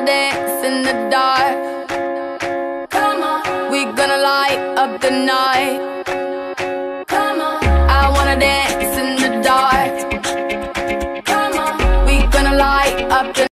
We're dance in the dark. Come on, we gonna light up the night. Come on, I wanna dance in the dark. Come on, we gonna light up the